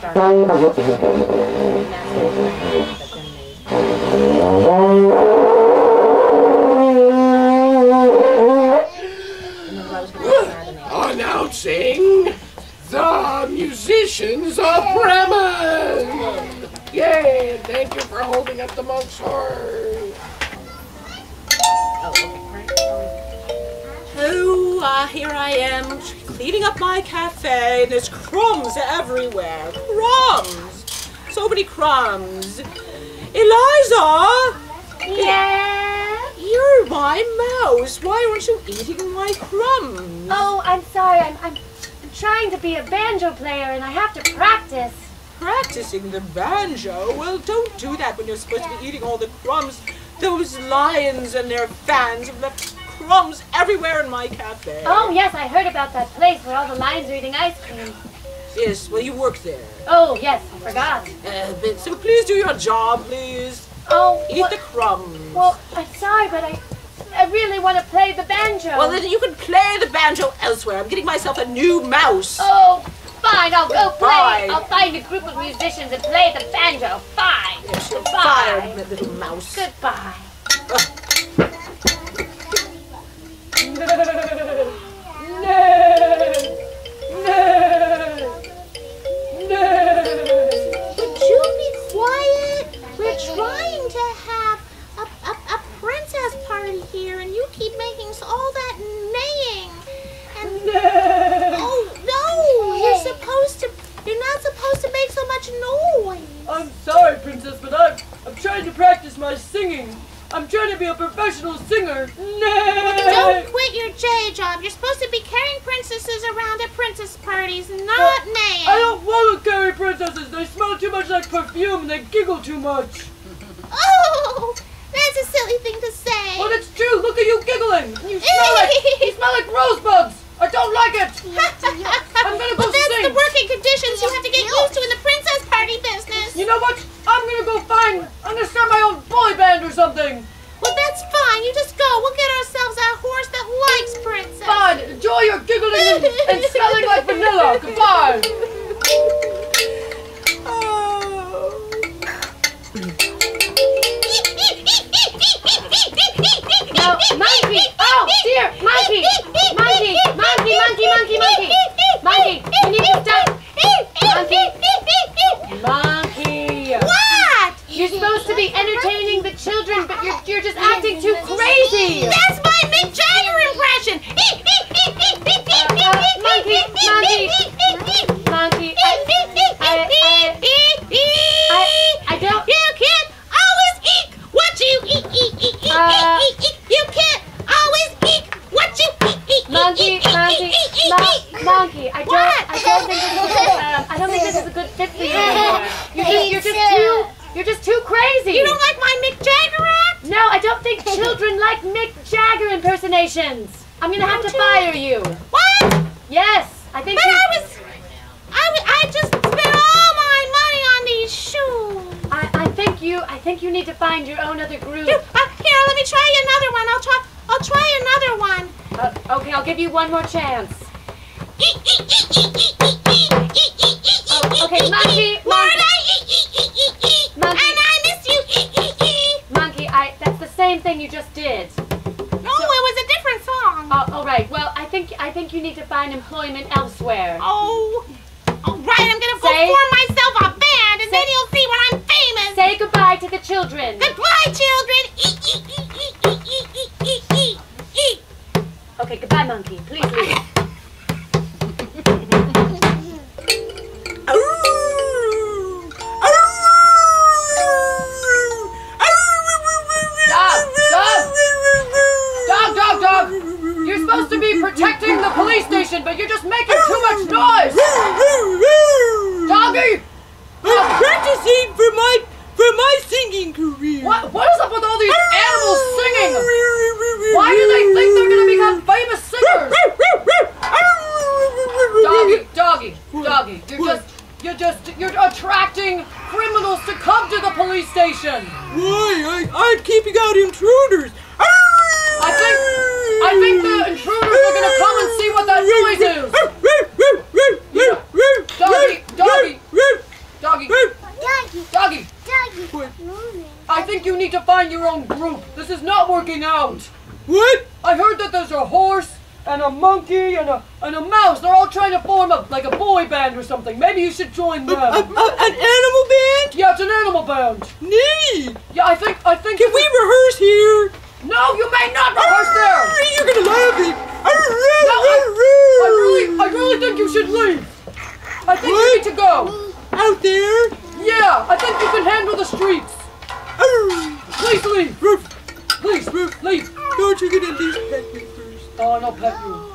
started. And that's what it was, then they- And then Rose got mad and they- Announcing the musicians of Bremen! Yay! Thank you for holding up the monk's horn. Oh, okay. Uh, here I am, cleaning up my cafe, and there's crumbs everywhere. Crumbs! So many crumbs. Eliza! Yeah? You're my mouse. Why aren't you eating my crumbs? Oh, I'm sorry. I'm, I'm, I'm trying to be a banjo player and I have to practice. Practicing the banjo? Well, don't do that when you're supposed to be eating all the crumbs. Those lions and their fans have left crumbs everywhere in my cafe. Oh, yes, I heard about that place where all the lions are eating ice cream. Yes, well, you work there. Oh, yes, I forgot. Uh, but, so please do your job, please. Oh, Eat well, the crumbs. well, I'm sorry, but I, I really want to play the banjo. Well, then you can play the banjo elsewhere. I'm getting myself a new mouse. Oh, fine, I'll go play. I'll find a group of musicians and play the banjo. Fine. Yes, Goodbye. fired, little mouse. Goodbye. Much. Oh, that's a silly thing to say. Well, it's true. Look at you giggling. You smell like you smell like rosebuds. I don't like it. I'm gonna go Well, that's sing. the working conditions you have to get used to in the princess party business. You know what? I'm gonna go find. I'm gonna start my own boy band or something. Well, that's fine. You just go. We'll get ourselves a horse that likes princess. Fine. Enjoy your giggling and, and smelling like vanilla. Goodbye. No, monkey! Oh, dear! Monkey! Monkey! Monkey! Monkey! Monkey! Monkey! Monkey! think you need to find your own other groove. You, uh, here, let me try another one. I'll try. I'll try another one. Uh, okay, I'll give you one more chance. oh, okay, monkey, monkey. Marla, monkey. And I miss you. monkey, I. That's the same thing you just did. No, so, it was a different song. Oh, all right. Well, I think I think you need to find employment elsewhere. Oh. All right, I'm gonna go Say. form myself a band, and Say. then you'll see what Say goodbye to the children. Goodbye, children. Eat, eat, eat, eat, eat, eat, eat, eat, eat, eat. Okay, goodbye, monkey. Please leave. asking criminals to come to the police station. Why? I, am keeping out intruders. I think, I think the intruders are going to come and see what that noise is. Doggy, doggy, doggy, doggy, doggy. Doggy. I think you need to find your own group. This is not working out. What? I heard that there's a horse, and a monkey and a and a mouse. They're all trying to form a like a boy band or something. Maybe you should join A, them. a- an animal band? Yeah, it's an animal band. Neat. Yeah, I think I think. Can we rehearse here? No, you may not rehearse there. You're gonna love it. I really, I really think you should leave. I think you need to go. Out there? Yeah, I think you can handle the streets. Please leave. Please, leave. Don't you get at least pet me? Oh, no, I'll pet you.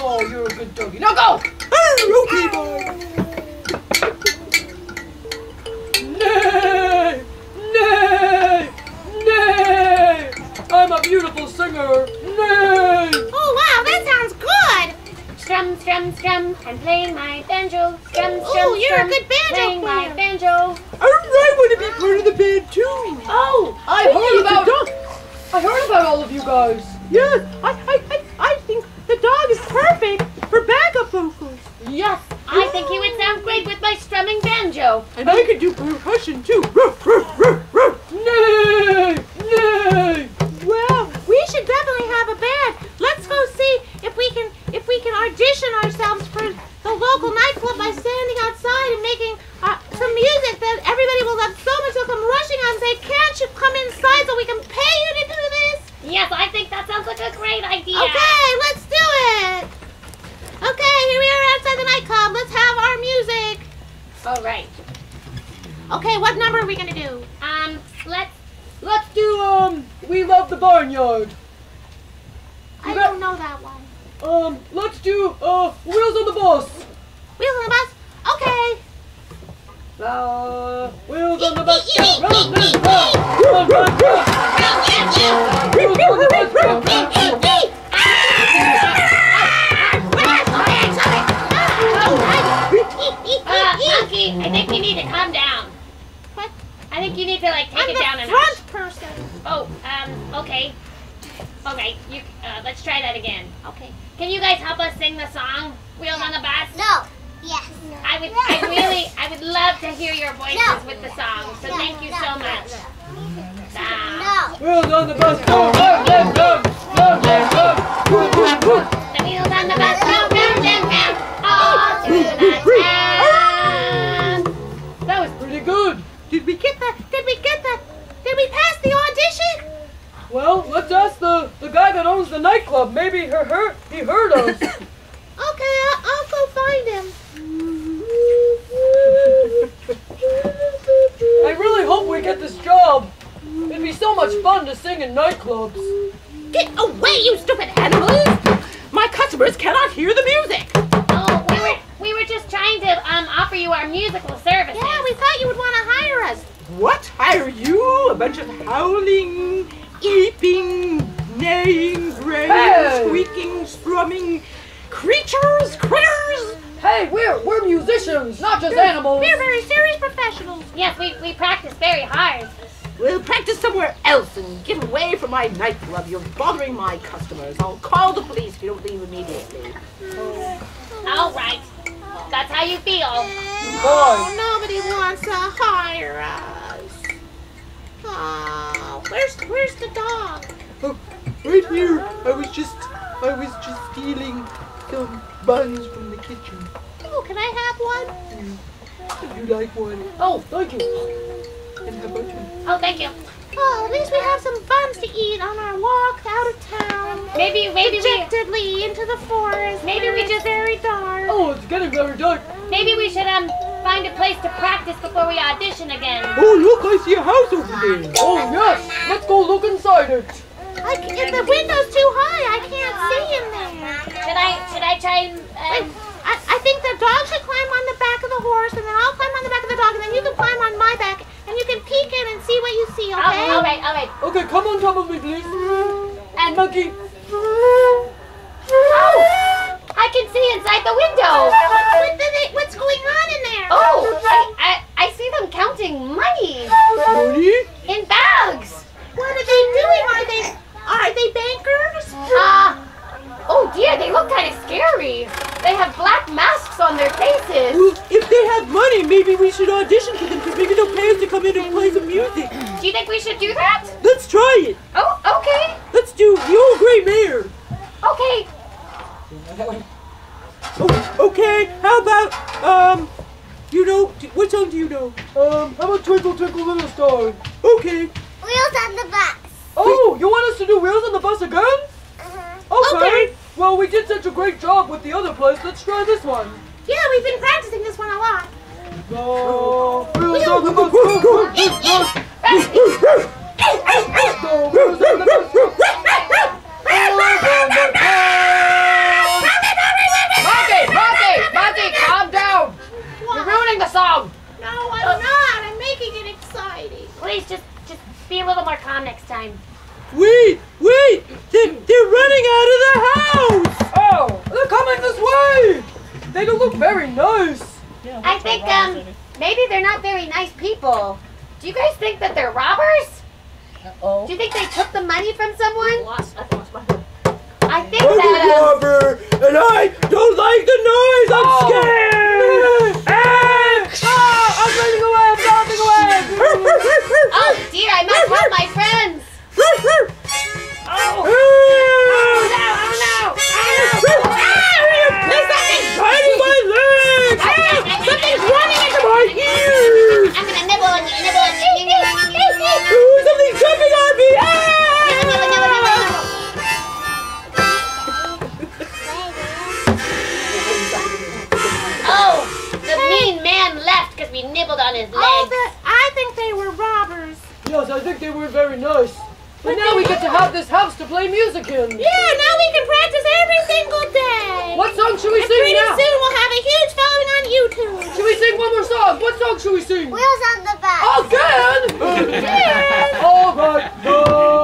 Oh, you're a good doggy. Now go. Okay, bye. Nay, nay, nay. I'm a beautiful singer. Nay. Oh wow, that sounds good. Strum, strum, strum. I'm playing my banjo. Strum, strum, Ooh, you're a strum. good banjo playing my player. banjo. I want to be part of the band too. Oh, I heard about. I heard about all of you guys. Yes, I, I, I, I think the dog is perfect for backup vocals. Yes, I think he would sound great with my strumming banjo. And I could do percussion too. Nay, nay. Well, we should definitely have a band. Let's go see if we can if we can audition ourselves for the local nightclub by standing outside and making uh, some music that everybody will love so much they'll come rushing out and say, "Can't you come inside so we can pay you to do this?" Yes, I think that sounds like a great idea. Okay, let's do it. Okay, here we are outside the nightclub. Let's have our music. All right. Okay, what number are we gonna do? Um, let's. Let's do um. We love the barnyard. I got- don't know that one. Um, let's do uh wheels on the bus. Wheels on the bus. Okay. Uh, wheels on the bus. Go round and round. Run, run, run. Wheels on the bus. Go round to like take I'm it the down a notch. front person. Oh, um, okay. Okay, you. Uh, let's try that again. Okay. Can you guys help us sing the song "Wheels on the Bus"? No. Yes. I would. I really. I would love to hear your voices No. with the song. So thank you so much. Ah, No. Wheels on the bus. Go round and round. Round and round. Woo, woo, woo. the wheels on the bus go round and round all through the town. Did we get the? Did we get the? Did we pass the audition? Well, let's ask the the guy that owns the nightclub. Maybe he heard he heard us. Okay, I'll, I'll go find him. I really hope we get this job. It'd be so much fun to sing in nightclubs. Get away, you stupid animals! My customers cannot hear the music. Oh, we were we were just trying to um offer you our musical services. Yeah, we thought you would want to hire us. What? Hire you? A bunch of howling, eeping, neighing, braying, Hey! squeaking, strumming creatures, critters. Hey, we're we're musicians, not just animals. We're very serious professionals. Yes, we we practice very hard. We'll practice somewhere else and get away from my nightclub. You're bothering my customers. I'll call the police if you don't leave immediately. All right, that's how you feel. Oh, nobody wants to hire us. Oh, where's where's the dog? Oh, right here. I was just, I was just stealing some buns from the kitchen. Oh, can I have one? Would you like one? Oh, thank you. And how about you? Oh, thank you. Oh, at least we have some buns to eat on our walk out of town. Maybe maybe we Dejectedly into the forest. Maybe we just- very dark. Oh, it's getting very dark. maybe we should um find a place to practice before we audition again. Oh, look, I see a house over there. Oh yes, let's go look inside it. I c and the window's too high. I can't see in there. Should I should I try and Wait, um, I, I think the dog should climb on the back of the horse, and then I'll climb on the back of the dog, and then you can climb on my back, and you can peek in and see what you see, okay? all, all right, all right. Okay, come on top of me, please. And monkey. Oh, I can see inside the window. Should audition for them because maybe they'll pay us to come in and play some music. Do you think we should do that? Let's try it. Oh, okay. Let's do the old gray mare. Okay. Oh, okay, how about, um, you know, d- what song do you know? Um, how about Twinkle Twinkle Little Star? Okay. Wheels on the bus. Oh, you want us to do Wheels on the Bus again? Uh-huh. Okay. Well, we did such a great job with the other place. Let's try this one. Yeah, we've been practicing this one a lot. Go, Wheels on the Bus. Go, go, go, go. Go, Wheels on the Bus. On the song. No, I'm not. I'm making it exciting. Please just just be a little more calm next time. Wait, wait! They're, they're running out of the house! Oh, they're coming this way. They don't look very nice. I think um maybe they're not very nice people. Do you guys think that they're robbers? Oh. Do you think they took the money from someone? Lost. I lost my. I think I'm a that um, robber, and I don't like the noise! I'm Oh. scared! Ah, I'm running away. I'm running away. Oh we nibbled on his Oh, legs. the, I think they were robbers. yes, I think they were very nice. But now we get to have this house to play music in. Yeah, now we can practice every single day. What song should we And sing pretty now? soon we'll have a huge following on YouTube. Should we sing one more song? What song should we sing? Wheels on the bus. Again? All right, go.